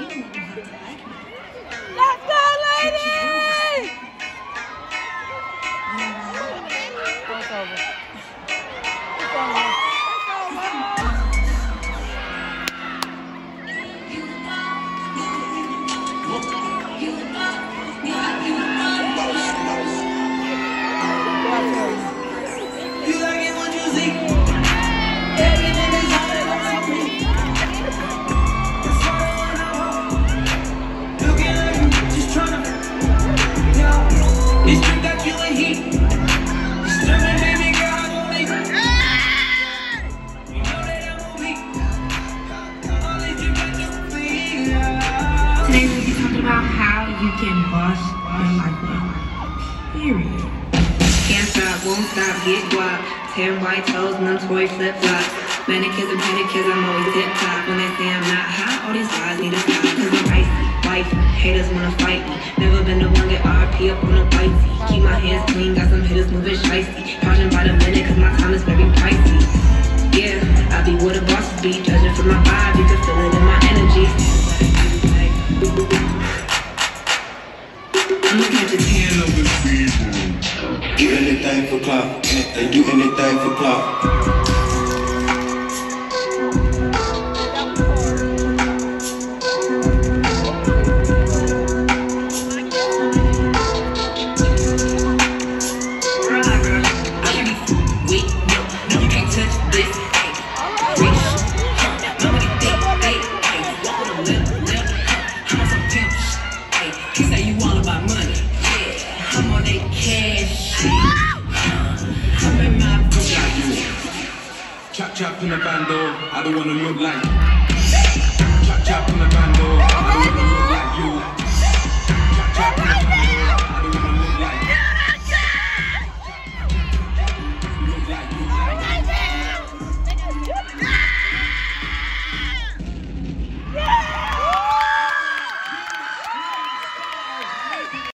Let's go, ladies! Flops. Mannequins and pedicures, I'm always tip top. When they say I'm not hot, all these guys need to stop. I'm wifey. Haters wanna fight me. Never been the one that RP up on a whitey. Keep my hands clean, got some hitters moving shicey. Charging by the minute, cause my time is very pricey. Yeah, I be where the bosses be. Judging from my vibe, you can feel it in my energy. I'ma catch a tan over Do anything for clout. They do anything for clout. Chop in the bando, I don't wanna look like. Chop chop in the bando,